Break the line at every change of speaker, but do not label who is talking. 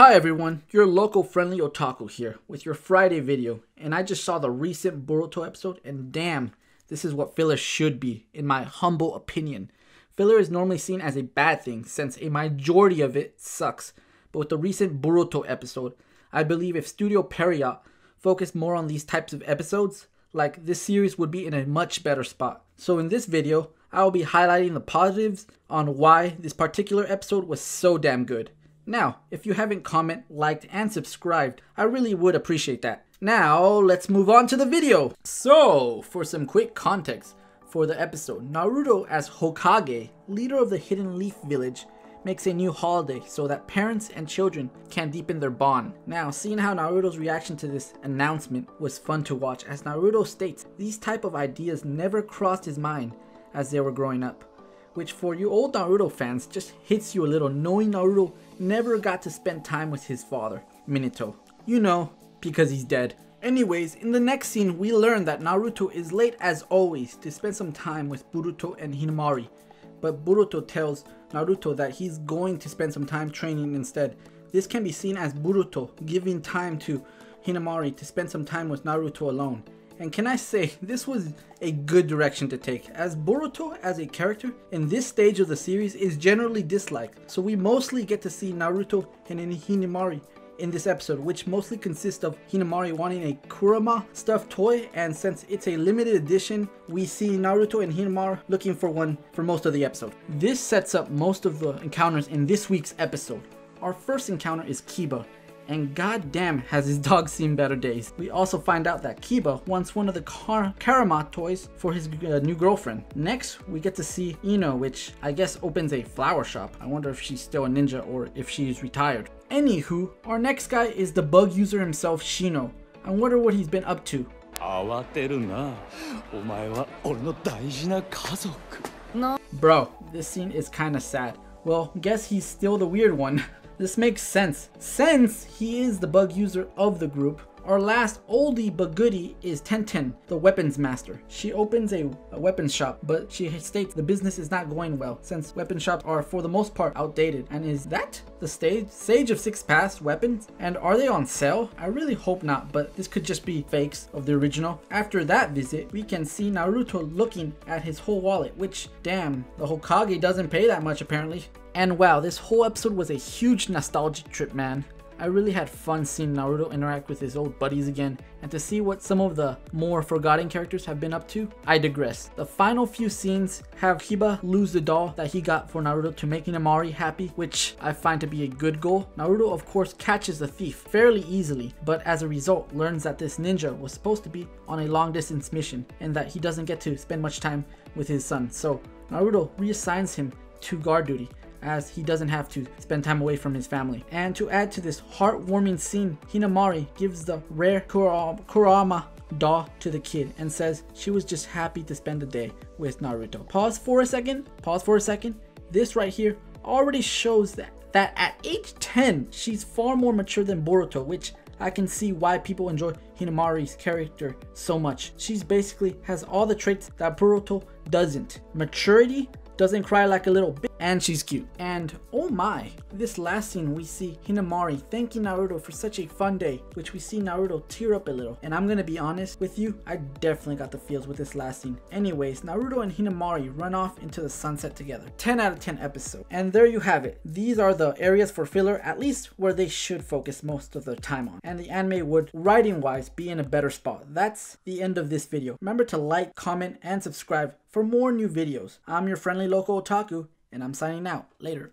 Hi everyone, your local friendly otaku here with your Friday video, and I just saw the recent Boruto episode, and damn, this is what filler should be, in my humble opinion. Filler is normally seen as a bad thing, since a majority of it sucks, but with the recent Boruto episode, I believe if Studio Pierrot focused more on these types of episodes, like this series would be in a much better spot. So in this video, I will be highlighting the positives on why this particular episode was so damn good. Now, if you haven't comment, liked, and subscribed, I really would appreciate that. Now, let's move on to the video. So, for some quick context for the episode, Naruto as Hokage, leader of the Hidden Leaf Village, makes a new holiday so that parents and children can deepen their bond. Now, seeing how Naruto's reaction to this announcement was fun to watch as Naruto states these type of ideas never crossed his mind as they were growing up which for you old Naruto fans just hits you a little knowing Naruto never got to spend time with his father, Minato. You know, because he's dead. Anyways, in the next scene, we learn that Naruto is late as always to spend some time with Boruto and Himawari. But Boruto tells Naruto that he's going to spend some time training instead. This can be seen as Boruto giving time to Himawari to spend some time with Naruto alone. And can I say, this was a good direction to take, as Boruto as a character in this stage of the series is generally disliked, so we mostly get to see Naruto and Himawari in this episode, which mostly consists of Himawari wanting a Kurama stuffed toy, and since it's a limited edition, we see Naruto and Himawari looking for one for most of the episode. This sets up most of the encounters in this week's episode. Our first encounter is Kiba, and goddamn has his dog seen better days. We also find out that Kiba wants one of the Kar Kurama toys for his uh, new girlfriend. Next, we get to see Ino, which I guess opens a flower shop. I wonder if she's still a ninja or if she's retired. Anywho, our next guy is the bug user himself, Shino. I wonder what he's been up to. Bro, this scene is kinda sad. Well, guess he's still the weird one. This makes sense, since he is the bug user of the group. Our last oldie but goodie is Tenten, the weapons master. She opens a, a weapons shop, but she states the business is not going well, since weapon shops are for the most part outdated. And is that the stage? Sage of Six Paths weapons? And are they on sale? I really hope not, but this could just be fakes of the original. After that visit, we can see Naruto looking at his whole wallet, which, damn, the Hokage doesn't pay that much apparently. And wow, this whole episode was a huge nostalgic trip, man. I really had fun seeing Naruto interact with his old buddies again, and to see what some of the more forgotten characters have been up to, I digress. The final few scenes have Kiba lose the doll that he got for Naruto to make Himawari happy, which I find to be a good goal. Naruto of course catches the thief fairly easily, but as a result learns that this ninja was supposed to be on a long distance mission, and that he doesn't get to spend much time with his son. So Naruto reassigns him to guard duty as he doesn't have to spend time away from his family. And to add to this heartwarming scene, Himawari gives the rare Kurama doll to the kid and says she was just happy to spend the day with Naruto. Pause for a second, pause for a second. This right here already shows that, that at age 10, she's far more mature than Boruto, which I can see why people enjoy Himawari's character so much. She's basically has all the traits that Boruto doesn't. Maturity, doesn't cry like a little bitch, and she's cute. And oh my, this last scene we see Himawari thanking Naruto for such a fun day, which we see Naruto tear up a little. And I'm gonna be honest with you, I definitely got the feels with this last scene. Anyways, Naruto and Himawari run off into the sunset together. 10 out of 10 episode. And there you have it. These are the areas for filler, at least where they should focus most of their time on. And the anime would, writing wise, be in a better spot. That's the end of this video. Remember to like, comment, and subscribe for more new videos. I'm your friendly local otaku, and I'm signing out. Later.